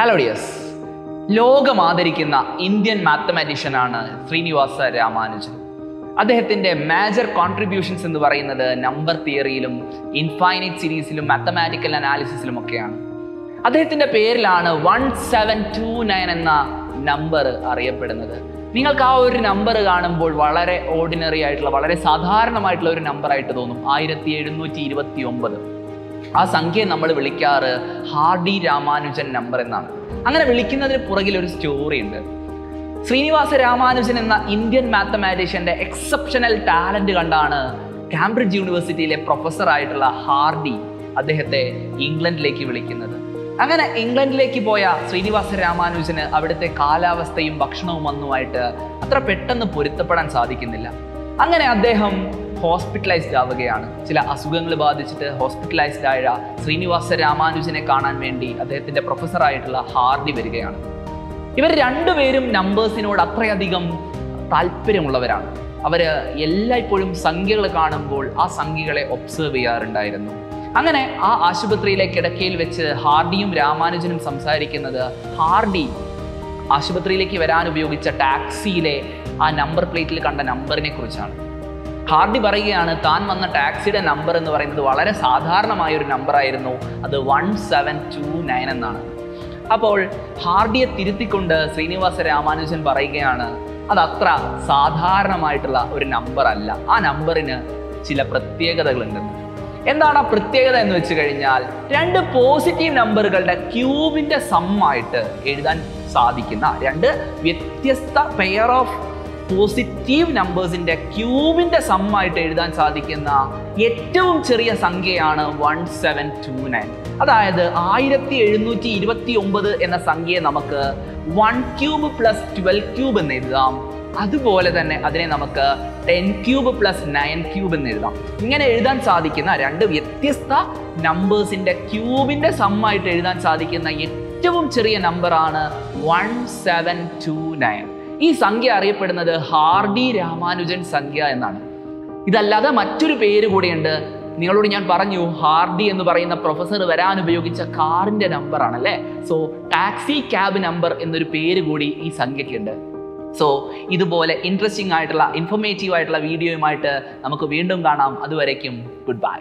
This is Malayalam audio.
ഹലോ ഡിയസ് ലോകം ആദരിക്കുന്ന ഇന്ത്യൻ മാത്തമാറ്റീഷ്യനാണ് ശ്രീനിവാസ രാമാനുജൻ. അദ്ദേഹത്തിന്റെ മേജർ കോൺട്രിബ്യൂഷൻസ് എന്ന് പറയുന്നത് നമ്പർ തിയറിയിലും ഇൻഫൈനൈറ്റ് സീരീസിലും മാത്തമാറ്റിക്കൽ അനാലിസിസിലും ഒക്കെയാണ്. അദ്ദേഹത്തിന്റെ പേരിലാണ് വൺ സെവൻ ടു നയൻ എന്ന നമ്പർ അറിയപ്പെടുന്നത്. നിങ്ങൾക്ക് ആ ഒരു നമ്പർ കാണുമ്പോൾ വളരെ ഓർഡിനറി ആയിട്ടുള്ള വളരെ സാധാരണമായിട്ടുള്ള ഒരു നമ്പർ ആയിട്ട് തോന്നും. ആയിരത്തി എഴുന്നൂറ്റി ഇരുപത്തി ഒമ്പത് ആ സംഖ്യയെ നമ്മൾ വിളിക്കാറ് ഹാർഡി രാമാനുജൻ നമ്പർ എന്നാണ്. അങ്ങനെ വിളിക്കുന്നതിന് പുറകിൽ ഒരു സ്റ്റോറി ഉണ്ട്. ശ്രീനിവാസ രാമാനുജൻ എന്ന ഇന്ത്യൻ മാത്തമാറ്റീഷ്യന്റെ എക്സെപ്ഷണൽ ടാലന്റ് കണ്ടാണ് കാംബ്രിഡ്ജ് യൂണിവേഴ്സിറ്റിയിലെ പ്രൊഫസർ ആയിട്ടുള്ള ഹാർഡി അദ്ദേഹത്തെ ഇംഗ്ലണ്ടിലേക്ക് വിളിക്കുന്നത്. അങ്ങനെ ഇംഗ്ലണ്ടിലേക്ക് പോയ ശ്രീനിവാസ രാമാനുജന് അവിടുത്തെ കാലാവസ്ഥയും ഭക്ഷണവും ഒന്നുമായിട്ട് അത്ര പെട്ടെന്ന് പൊരുത്തപ്പെടാൻ സാധിക്കുന്നില്ല. അങ്ങനെ അദ്ദേഹം ഹോസ്പിറ്റലൈസ്ഡ് ആവുകയാണ്. ചില അസുഖങ്ങൾ ബാധിച്ചിട്ട് ഹോസ്പിറ്റലൈസ്ഡ് ആയ ശ്രീനിവാസ രാമാനുജനെ കാണാൻ വേണ്ടി അദ്ദേഹത്തിന്റെ പ്രൊഫസറായിട്ടുള്ള ഹാർഡി വരികയാണ്. ഇവർ രണ്ടുപേരും നമ്പേഴ്സിനോട് അത്രയധികം താല്പര്യമുള്ളവരാണ്. അവർ എല്ലായ്പ്പോഴും സംഖ്യകൾ കാണുമ്പോൾ ആ സംഖ്യകളെ ഒബ്സർവ് ചെയ്യാറുണ്ടായിരുന്നു. അങ്ങനെ ആ ആശുപത്രിയിലെ കിടക്കയിൽ വെച്ച് ഹാർഡിയും രാമാനുജനും സംസാരിക്കുന്നത് ഹാർഡി ആശുപത്രിയിലേക്ക് വരാൻ ഉപയോഗിച്ച ടാക്സിയിലെ ആ നമ്പർ പ്ലേറ്റിൽ കണ്ട നമ്പറിനെ കുറിച്ചാണ്. ഹാർഡി പറയുകയാണ് താൻ വന്ന ടാക്സിയുടെ നമ്പർ എന്ന് പറയുന്നത് വളരെ സാധാരണമായ ഒരു നമ്പർ ആയിരുന്നു. അത് വൺ സെവൻ ടു നയൻ എന്നാണ്. അപ്പോൾ ഹാർഡിയെ തിരുത്തിക്കൊണ്ട് ശ്രീനിവാസ രാമാനുജൻ പറയുകയാണ് അത് അത്ര സാധാരണമായിട്ടുള്ള ഒരു നമ്പർ അല്ല. ആ നമ്പറിന് ചില പ്രത്യേകതകളുണ്ടെന്ന് എന്താണ് ആ പ്രത്യേകത എന്ന് വെച്ച് കഴിഞ്ഞാൽ രണ്ട് പോസിറ്റീവ് നമ്പറുകളുടെ ക്യൂബിന്റെ സമ്മായിട്ട് എഴുതാൻ സാധിക്കുന്ന രണ്ട് വ്യത്യസ്ത പെയർ ഓഫ് പോസിറ്റീവ് നമ്പേഴ്സിന്റെ ക്യൂബിന്റെ സമ്മായിട്ട് എഴുതാൻ സാധിക്കുന്ന ഏറ്റവും ചെറിയ സംഖ്യയാണ് വൺ സെവൻ ടു നയൻ അതായത് ആയിരത്തി എഴുന്നൂറ്റി ഇരുപത്തി ഒമ്പത് എന്ന സംഖ്യയെ നമുക്ക് one cube plus twelve cube എന്ന് എഴുതാം. അതുപോലെ തന്നെ അതിനെ നമുക്ക് ten cube plus nine cube എന്ന് എഴുതാം. ഇങ്ങനെ എഴുതാൻ സാധിക്കുന്ന രണ്ട് വ്യത്യസ്ത നമ്പേഴ്സിന്റെ ക്യൂബിന്റെ സമ്മായിട്ട് എഴുതാൻ സാധിക്കുന്ന ഏറ്റവും ചെറിയ നമ്പറാണ് വൺ സെവൻ ടു നയൻ ഈ സംഖ്യ അറിയപ്പെടുന്നത് ഹാർഡി രാമാനുജൻ സംഖ്യ എന്നാണ്. ഇതല്ലാതെ മറ്റൊരു പേര് കൂടിയുണ്ട്. നിങ്ങളോട് ഞാൻ പറഞ്ഞു ഹാർഡി എന്ന് പറയുന്ന പ്രൊഫസർ വരാൻ ഉപയോഗിച്ച കാറിന്റെ നമ്പർ ആണല്ലേ സോ ടാക്സി ക്യാബ് നമ്പർ എന്നൊരു പേര് കൂടി ഈ സംഖ്യയ്ക്കുണ്ട് സോ ഇതുപോലെ ഇൻട്രസ്റ്റിംഗ് ആയിട്ടുള്ള ഇൻഫോർമേറ്റീവ് ആയിട്ടുള്ള വീഡിയോയുമായിട്ട് നമുക്ക് വീണ്ടും കാണാം. അതുവരേക്കും ഗുഡ് ബൈ